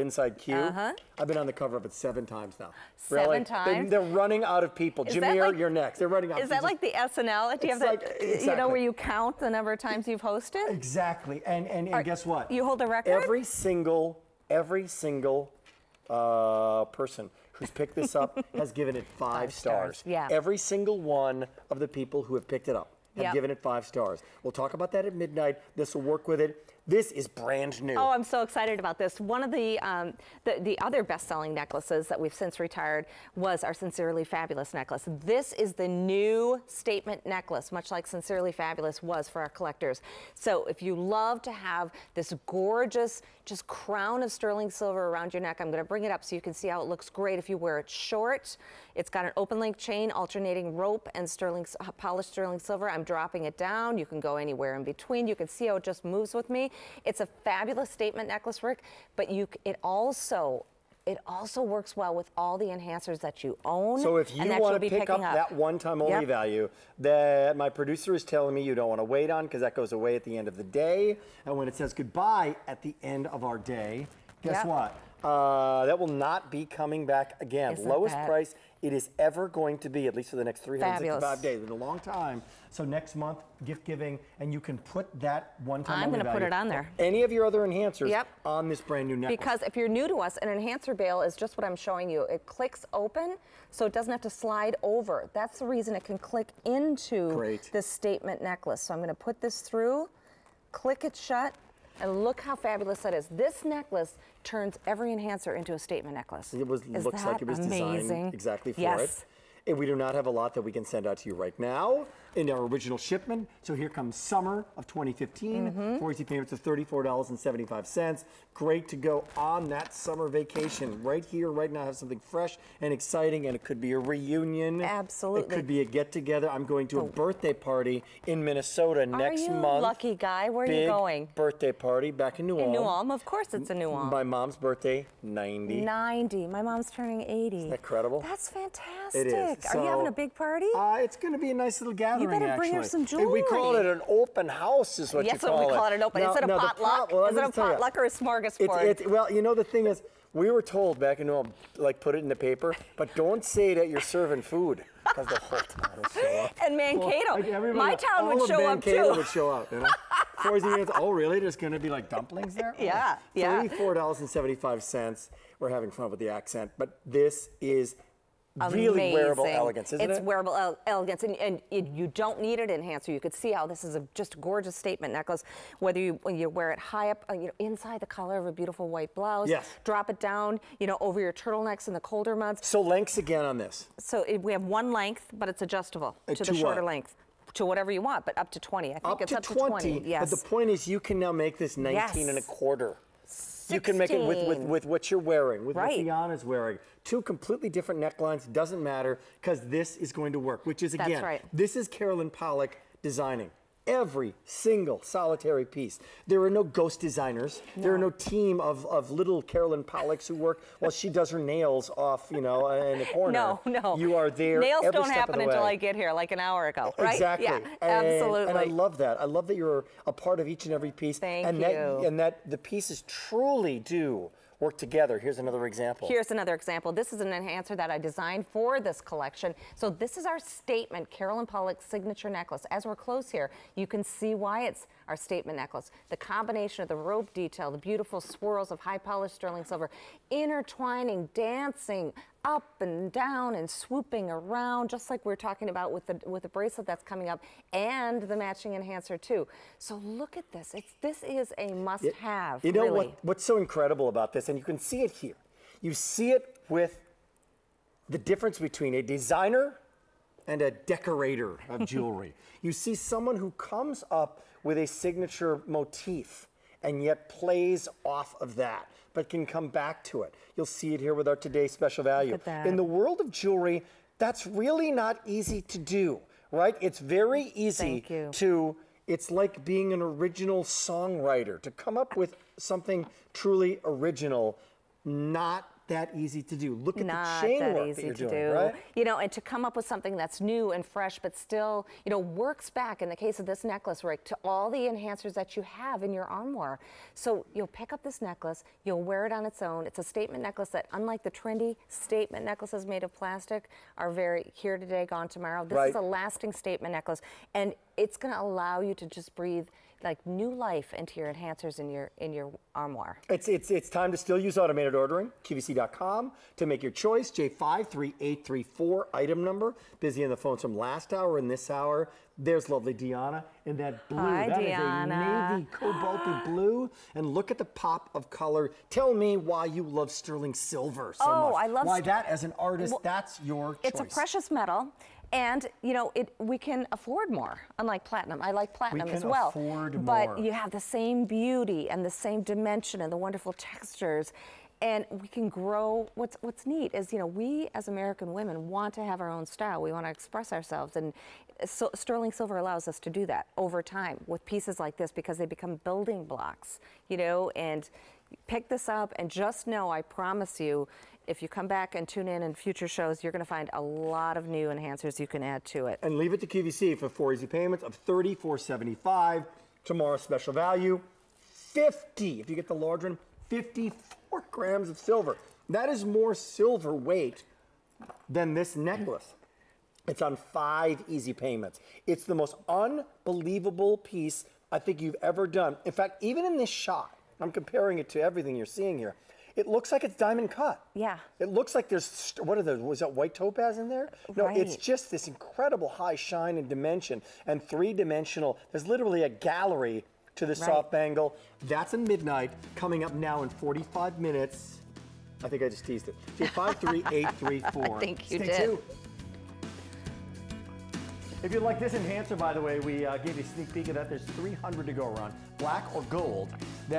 Inside Q. Uh-huh. I've been on the cover of it seven times now. Seven Really. They- times? They're, running out of people. Is Jameer, like- you're next. They're running out. Of Is that Just- like the SNL? Do you have It's that, like- you know, where you count the number of times you've hosted? Exactly. And and, and Are- guess what? you hold a record? Every single every single uh, person who's picked this up has given it five, Five stars. stars, yeah. Every single one of the people who have picked it up have Yep. given it five stars. We'll talk about that at midnight. This will work with it. This is brand new. Oh, I'm so excited about this. One of the, um, the the other best-selling necklaces that we've since retired was our Sincerely Fabulous necklace. This is the new statement necklace, much like Sincerely Fabulous was for our collectors. So if you love to have this gorgeous, just crown of sterling silver around your neck, I'm going to bring it up so you can see how it looks great if you wear it short. It's got an open link chain, alternating rope, and sterling polished sterling silver. I'm dropping it down. You can go anywhere in between. You can see how it just moves with me. It's a fabulous statement necklace, Rick, but you it also it also works well with all the enhancers that you own. So if you and that want to be pick up, picking that one-time only Yep. value that my producer is telling me you don't want to wait on because that goes away at the end of the day, and when it says goodbye at the end of our day, guess Yep. what? Uh, that will not be coming back again. Isn't Lowest that- price it is ever going to be, at least for the next 365 Fabulous. days. In a long time. So next month, gift giving, and you can put that one-time I'm gonna put it on there. Any of your other enhancers Yep. on this brand new necklace. Because if you're new to us, an enhancer bail is just what I'm showing you. It clicks open, so it doesn't have to slide over. That's the reason it can click into Great. this statement necklace. So I'm gonna put this through, click it shut, and look how fabulous that is. This necklace turns every enhancer into a statement necklace. It was Is looks like it was amazing? designed exactly for yes. it. And we do not have a lot that we can send out to you right now in our original shipment. So here comes summer of 2015. Mm-hmm. Four easy payments of $34.75. Great to go on that summer vacation. Right here, right now, have something fresh and exciting, and it could be a reunion. Absolutely. It could be a get together. I'm going to a birthday party in Minnesota next you month. lucky guy? Where are you going? Birthday party back in New In New Ulm, of course it's a New Ulm. My mom's birthday, 90. 90. My mom's turning 80. Isn't that incredible? That's fantastic. It is. Are you having a big party? Uh, it's going to be a nice little gathering. You better bring her actually. some And We call it an open house, is what yes, you call it. Yes, we call it an open. Now- is it a potluck? pot- well, is it a potluck or a smorgasbord? It's, it's, well, you know, the thing is, we were told back in New like, put it in the paper, but don't say that you're serving food, because the whole town will show up. and Mankato. Like, My town would show up too. Mankato would show up, you know? Four zero- oh, really? There's going to be like dumplings there? Oh. Yeah, yeah. Thirty-four dollars and seventy-five cents. We're having fun with the accent, but this is Amazing. Really wearable elegance, isn't it's it? It's wearable elegance, and, and it, you don't need an enhancer. You could see how this is a just gorgeous statement necklace. Whether you you wear it high up, uh, you know, inside the collar of a beautiful white blouse, yes. drop it down, you know, over your turtlenecks in the colder months. So lengths again on this. So it, we have one length, but it's adjustable uh, to, to the shorter length to whatever you want, but up to 20. I think up it's to up 20, to 20. Yes. But the point is you can now make this 19 yes. and a quarter. 16. You can make it with, with, with what you're wearing, with right. what Tiana's wearing. Two completely different necklines, doesn't matter, because this is going to work, which is, again, right. this is Carolyn Pollack designing. Every single solitary piece. There are no ghost designers. There are no team of, of little Carolyn Pollacks who work while she does her nails off, you know, uh, in the corner. no, no. You are there. Nails don't happen until. I get here, like an hour ago, right? Exactly. Yeah, And- absolutely. And I love that. I love that you're a part of each and every piece. Thank and you. That, and that the pieces truly do work together. Here's another example. Here's another example. This is an enhancer that I designed for this collection. So this is our statement, Carolyn Pollack's signature necklace. As we're close here, you can see why it's our statement necklace. The combination of the rope detail, the beautiful swirls of high polished sterling silver, intertwining, dancing up and down and swooping around, just like we are talking about with the with the bracelet that's coming up, and the matching enhancer too. So look at this. It's this is a must-have. You know really. what, what's so incredible about this, and you can see it here. You see it with the difference between a designer and a decorator of jewelry. you see someone who comes up with a signature motif and yet plays off of that, but can come back to it. You'll see it here with our today's special value. In the world of jewelry, that's really not easy to do, right? It's very easy to it's like being an original songwriter to come up with something truly original not that easy to do. Look at not the chain that work easy that you're to doing, do. right? You know, and to come up with something that's new and fresh, but still, you know, works back in the case of this necklace, Rick, to all the enhancers that you have in your armoire. So you'll pick up this necklace, you'll wear it on its own. It's a statement necklace that, unlike the trendy statement necklaces made of plastic, are very here today, gone tomorrow. This Right. is a lasting statement necklace, and it's going to allow you to just breathe like new life into your enhancers in your in your armoire. It's, it's, it's time to still use automated ordering. QVC.com to make your choice. J53834 item number. Busy on the phones from last hour and this hour. There's lovely Deanna in that blue. Hi, That is Deanna. a navy cobalty blue. And look at the pop of color. Tell me why you love sterling silver so Oh, much. I love Why that as an artist, Well, that's your choice. It's a precious metal, and you know it. We can afford more, unlike platinum. I like platinum as can well. afford but more. you have the same beauty and the same dimension and the wonderful textures. And we can grow. What's What's neat is you know we as American women want to have our own style. We want to express ourselves, and so sterling silver allows us to do that over time with pieces like this because they become building blocks. You know, and pick this up and just know, I promise you, if you come back and tune in in future shows, you're going to find a lot of new enhancers you can add to it. and leave it to QVC for four easy payments of $34.75. Tomorrow's special value, 50. If you get the large one, 54 grams of silver. That is more silver weight than this necklace. It's on five easy payments. It's the most unbelievable piece I think you've ever done. In fact, even in this shot, I'm comparing it to everything you're seeing here. It looks like it's diamond cut. Yeah. It looks like there's what are those? Was that white topaz in there? No, it's just this incredible high shine and dimension and three dimensional. There's literally a gallery to the Right. soft bangle. That's a midnight coming up now in 45 minutes. I think I just teased it. J53834. I think you Stay did. tuned. If you like this enhancer, by the way, we uh, gave you a sneak peek of that. There's 300 to go around, black or gold. That